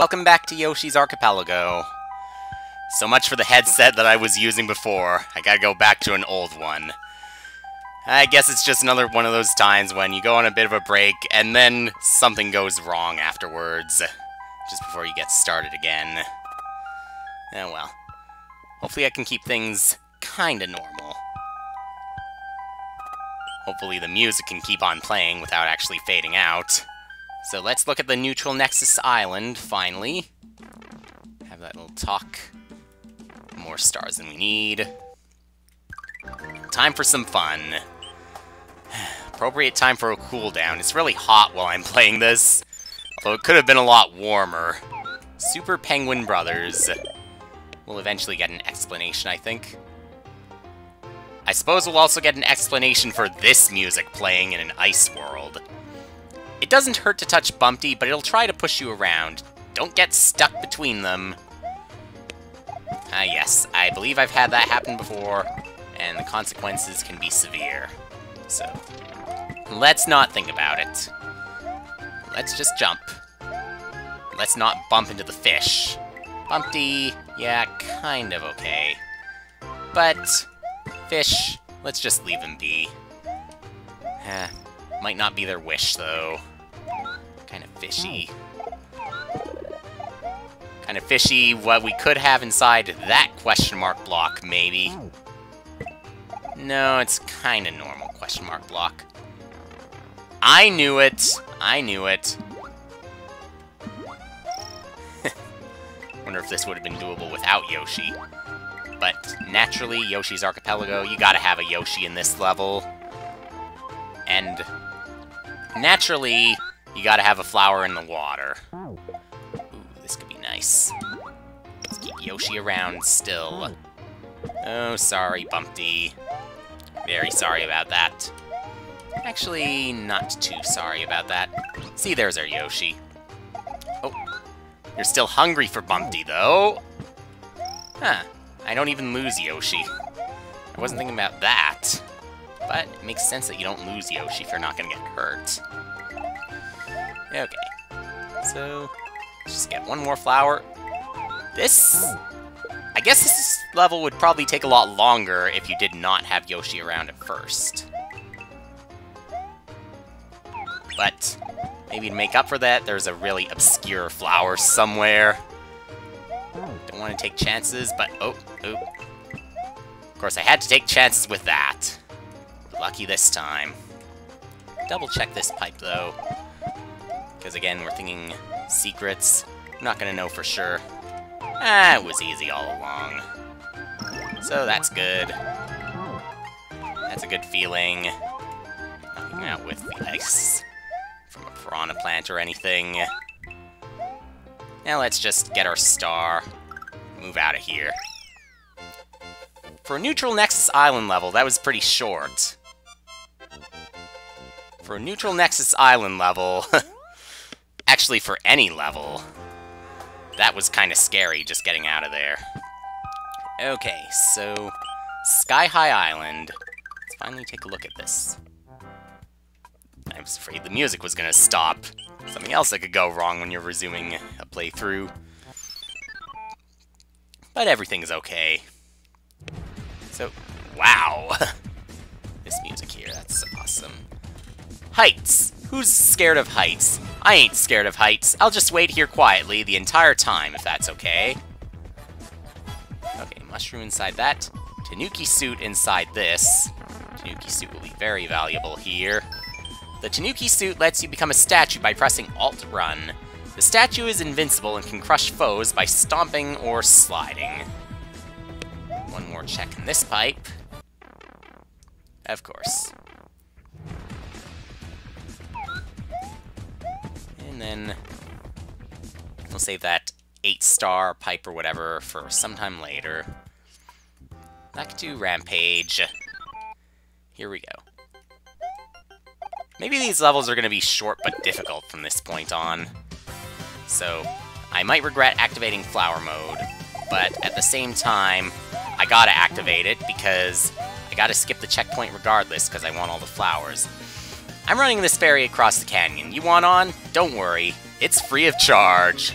welcome back to Yoshi's Archipelago. So much for the headset that I was using before. I gotta go back to an old one. I guess it's just another one of those times when you go on a bit of a break, and then something goes wrong afterwards. Just before you get started again. Oh well. Hopefully I can keep things kinda normal. Hopefully the music can keep on playing without actually fading out. So let's look at the Neutral Nexus Island, finally. Have that little talk. More stars than we need. Time for some fun. Appropriate time for a cooldown. It's really hot while I'm playing this, although it could have been a lot warmer. Super Penguin Brothers. We'll eventually get an explanation, I think. I suppose we'll also get an explanation for this music playing in an ice world. It doesn't hurt to touch Bumpty, but it'll try to push you around. Don't get stuck between them. Ah, yes, I believe I've had that happen before, and the consequences can be severe. So, let's not think about it. Let's just jump. Let's not bump into the fish. Bumpty, yeah, kind of okay. But, fish, let's just leave them be. Eh, might not be their wish, though. Fishy. Kind of fishy what we could have inside that question mark block, maybe. No, it's kind of normal question mark block. I knew it! I knew it. Wonder if this would have been doable without Yoshi. But naturally, Yoshi's Archipelago, you gotta have a Yoshi in this level. And naturally, you gotta have a flower in the water. Oh. Ooh, this could be nice. Let's keep Yoshi around still. Oh. oh, sorry, Bumpty. Very sorry about that. Actually, not too sorry about that. See, there's our Yoshi. Oh, you're still hungry for Bumpty, though. Huh, I don't even lose Yoshi. I wasn't thinking about that. But it makes sense that you don't lose Yoshi if you're not gonna get hurt. Okay. So, just get one more flower. This... I guess this level would probably take a lot longer if you did not have Yoshi around at first. But, maybe to make up for that, there's a really obscure flower somewhere. Don't want to take chances, but... Oh, oh. Of course, I had to take chances with that. Lucky this time. Double check this pipe, though. Because again, we're thinking secrets. I'm not gonna know for sure. Ah, it was easy all along. So that's good. That's a good feeling. Nothing out with the ice from a piranha plant or anything. Now let's just get our star. Move out of here. For a neutral Nexus Island level, that was pretty short. For a neutral Nexus Island level, actually for any level, that was kind of scary just getting out of there. Okay, so Sky High Island. Let's finally take a look at this. I was afraid the music was to stop. Something else that could go wrong when you're resuming a playthrough. But everything's okay. So, wow! this music here, that's awesome. Heights! Who's scared of heights? I ain't scared of heights. I'll just wait here quietly the entire time, if that's okay. Okay, mushroom inside that. Tanuki suit inside this. Tanuki suit will be very valuable here. The Tanuki suit lets you become a statue by pressing Alt-Run. The statue is invincible and can crush foes by stomping or sliding. One more check in this pipe. Of course. And then we'll save that 8-star pipe or whatever for sometime later. Back to Rampage. Here we go. Maybe these levels are going to be short but difficult from this point on. So, I might regret activating Flower Mode, but at the same time, I gotta activate it because I gotta skip the checkpoint regardless because I want all the flowers. I'm running this ferry across the canyon. You want on? Don't worry. It's free of charge.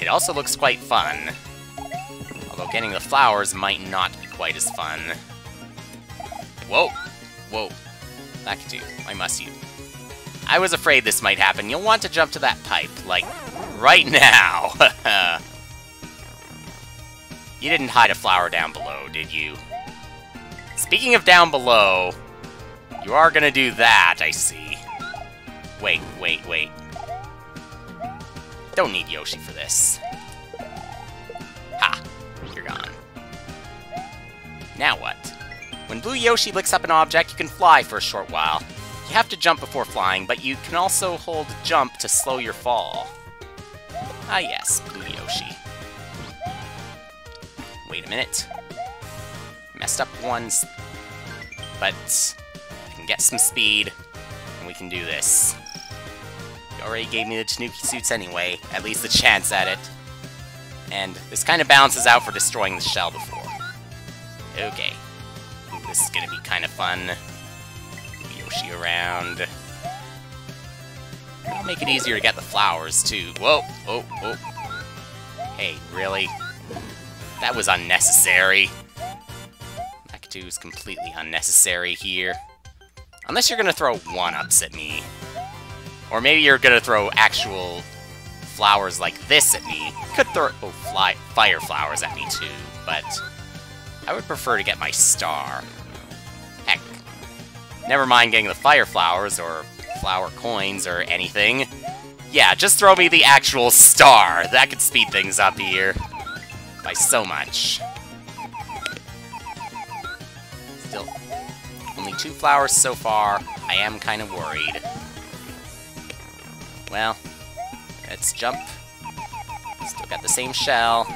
it also looks quite fun. Although getting the flowers might not be quite as fun. Whoa! Whoa. Lakitu, why must you? I was afraid this might happen. You'll want to jump to that pipe, like, right now! you didn't hide a flower down below, did you? Speaking of down below, you are gonna do that, I see. Wait, wait, wait. Don't need Yoshi for this. Ha! You're gone. Now what? When Blue Yoshi licks up an object, you can fly for a short while. You have to jump before flying, but you can also hold jump to slow your fall. Ah yes, Blue Yoshi. Wait a minute. Messed up once, but can get some speed, and we can do this. You already gave me the Tanuki suits anyway, at least a chance at it. And this kind of balances out for destroying the shell before. Okay. This is gonna be kind of fun. Yoshi around. It'll make it easier to get the flowers, too. Whoa! Oh, oh. Hey, really? That was unnecessary. Lakitu is completely unnecessary here. Unless you're gonna throw one-ups at me. Or maybe you're gonna throw actual flowers like this at me. Could throw oh, fly fire flowers at me too, but I would prefer to get my star. Heck, never mind getting the fire flowers or flower coins or anything. Yeah, just throw me the actual star. That could speed things up here by so much. Only two flowers so far. I am kind of worried. Well, let's jump. Still got the same shell.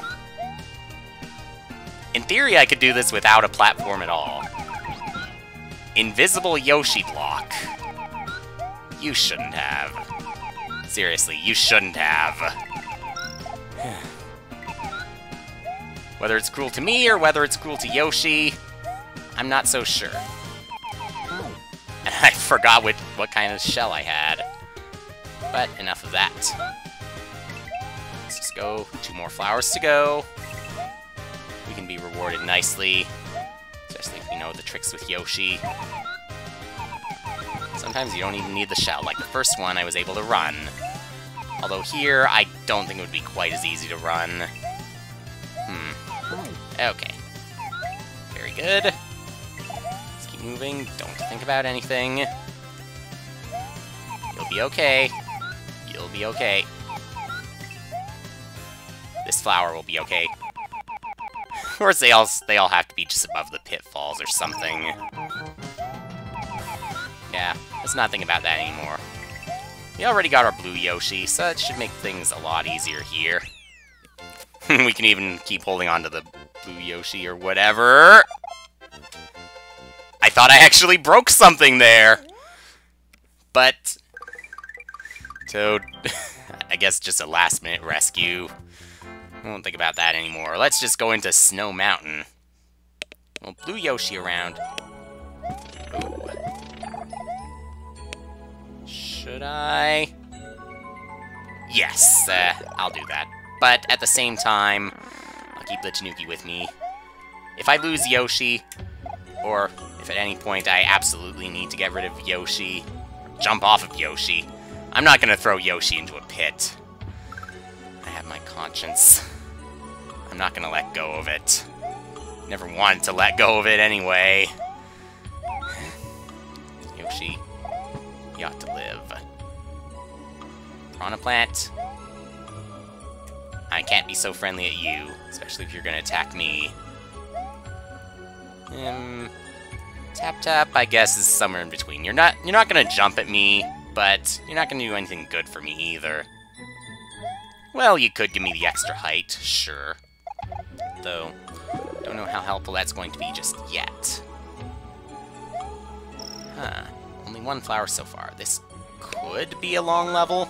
In theory, I could do this without a platform at all. Invisible Yoshi block. You shouldn't have. Seriously, you shouldn't have. whether it's cruel to me or whether it's cruel to Yoshi, I'm not so sure. I forgot what, what kind of shell I had. But enough of that. Let's just go. Two more flowers to go. We can be rewarded nicely. Especially if we know the tricks with Yoshi. Sometimes you don't even need the shell. Like the first one, I was able to run. Although here, I don't think it would be quite as easy to run. Hmm. Okay. Very good. Moving. Don't think about anything. You'll be okay. You'll be okay. This flower will be okay. Of course, they all, they all have to be just above the pitfalls or something. Yeah, let's not think about that anymore. We already got our blue Yoshi, so that should make things a lot easier here. we can even keep holding on to the blue Yoshi or whatever. Thought I actually broke something there! But Toad, I guess just a last-minute rescue. I won't think about that anymore. Let's just go into Snow Mountain. Well, Blue Yoshi around. Should I? Yes, uh, I'll do that. But at the same time, I'll keep the Tanuki with me. If I lose Yoshi, or if at any point I absolutely need to get rid of Yoshi, jump off of Yoshi, I'm not gonna throw Yoshi into a pit. I have my conscience. I'm not gonna let go of it. Never wanted to let go of it anyway. Yoshi, you ought to live. Piranha Plant. I can't be so friendly at you, especially if you're gonna attack me. Um, tap tap, I guess, is somewhere in between. You're not you're not gonna jump at me, but you're not to do anything good for me either. Well, you could give me the extra height, sure. Though, don't know how helpful that's going to be just yet. Huh. Only one flower so far. This could be a long level.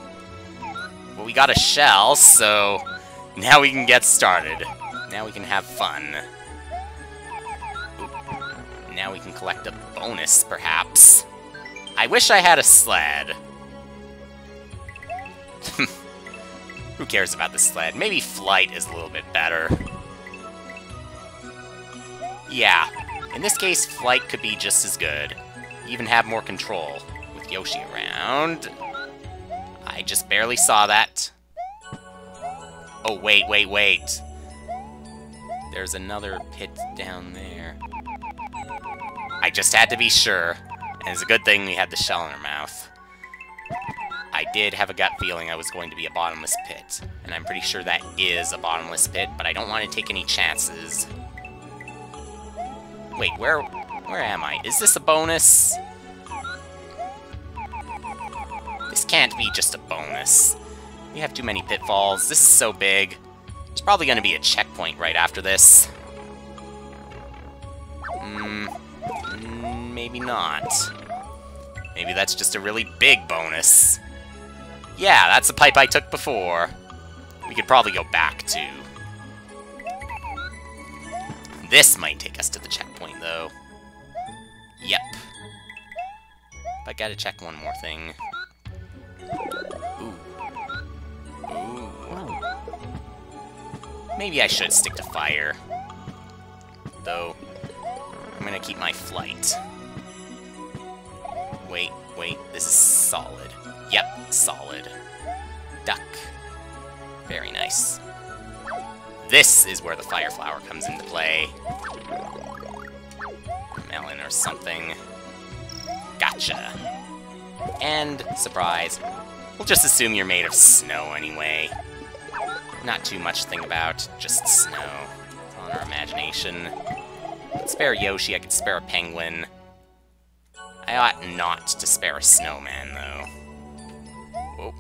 Well, we got a shell, so now we can get started. Now we can have fun. Now we can collect a bonus, perhaps. I wish I had a sled. Who cares about the sled? Maybe flight is a little bit better. Yeah, in this case, flight could be just as good. Even have more control with Yoshi around. I just barely saw that. Oh, wait, wait, wait. There's another pit down there. I just had to be sure. And it's a good thing we had the shell in our mouth. I did have a gut feeling I was going to be a bottomless pit. And I'm pretty sure that is a bottomless pit, but I don't want to take any chances. Wait, where where am I? Is this a bonus? This can't be just a bonus. We have too many pitfalls. This is so big. There's probably going to be a checkpoint right after this. Maybe not. Maybe that's just a really big bonus. Yeah, that's the pipe I took before. We could probably go back to. This might take us to the checkpoint, though. Yep. But I gotta check one more thing. Ooh. Ooh. Maybe I should stick to fire. Though, I'm gonna keep my flight. Wait, wait, this is solid. Yep, solid. Duck. Very nice. This is where the Fire Flower comes into play. Melon or something. Gotcha. And, surprise, we'll just assume you're made of snow anyway. Not too much to think about, just snow. It's on our imagination. I could spare Yoshi, I could spare a penguin. I ought not to spare a snowman, though. Whoa.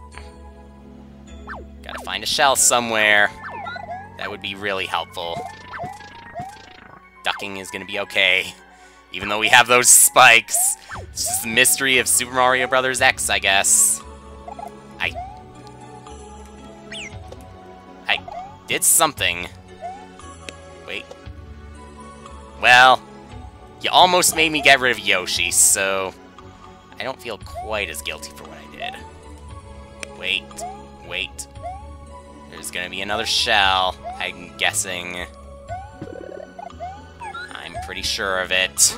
Gotta find a shell somewhere. That would be really helpful. Ducking is gonna be okay. Even though we have those spikes. It's just the mystery of Super Mario Bros. X, I guess. I... I did something. Wait. Well, you almost made me get rid of Yoshi, so... I don't feel quite as guilty for what I did. Wait. Wait. There's gonna be another shell, I'm guessing. I'm pretty sure of it.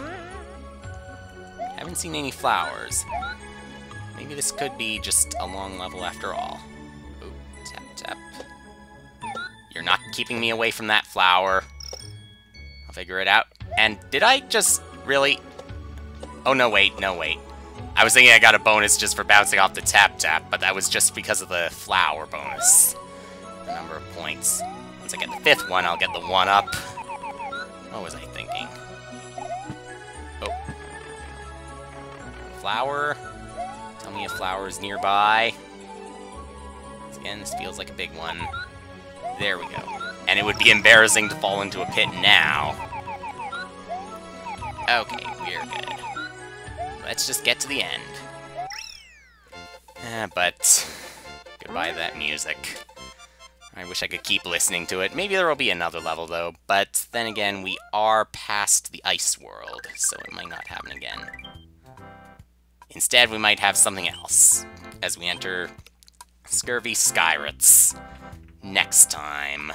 Haven't seen any flowers. Maybe this could be just a long level after all. Ooh, tap, tap. You're not keeping me away from that flower. I'll figure it out. And did I just really... Oh, no, wait, no, wait. I was thinking I got a bonus just for bouncing off the tap-tap, but that was just because of the flower bonus the number of points. Once I get the fifth one, I'll get the one up. What was I thinking? Oh. Flower. Tell me if flower is nearby. Again, this feels like a big one. There we go. And it would be embarrassing to fall into a pit now. Okay, we're good. Let's just get to the end. Eh, but... Goodbye that music. I wish I could keep listening to it. Maybe there will be another level, though. But then again, we are past the ice world, so it might not happen again. Instead, we might have something else as we enter Scurvy Skyrets next time.